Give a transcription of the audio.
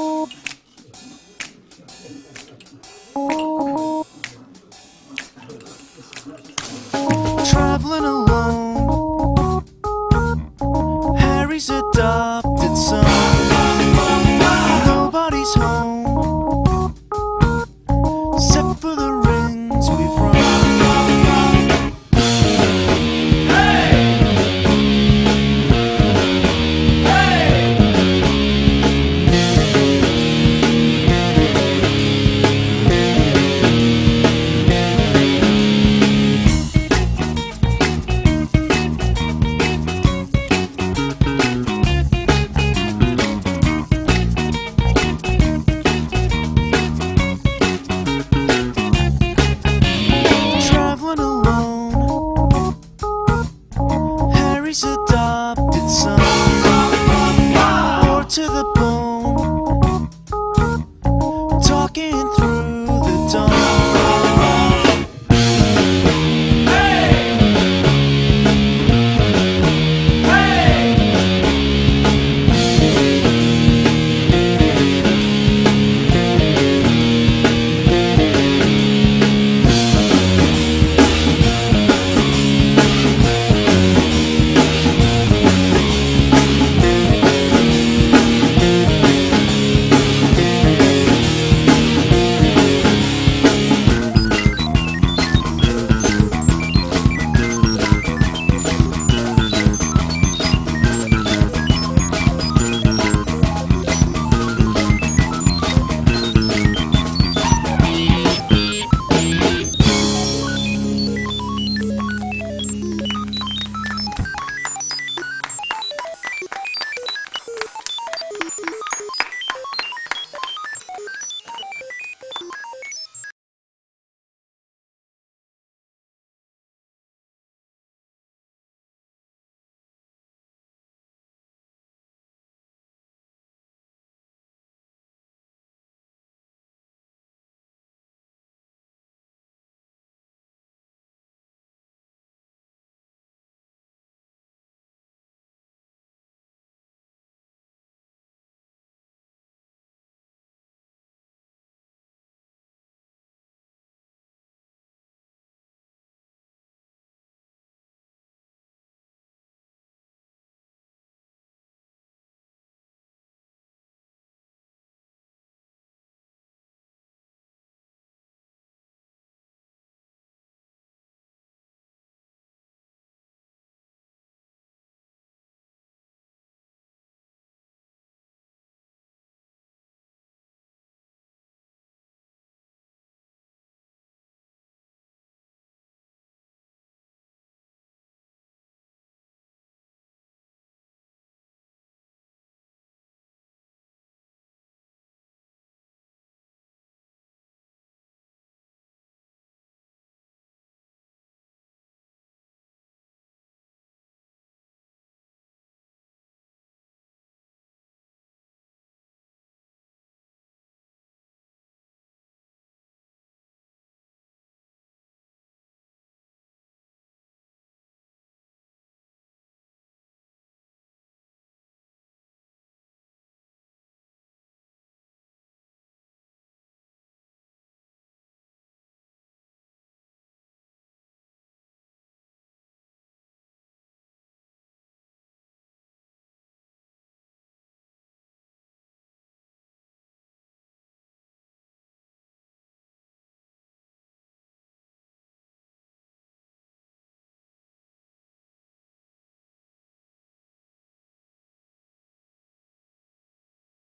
Oh. Harry's adopted son.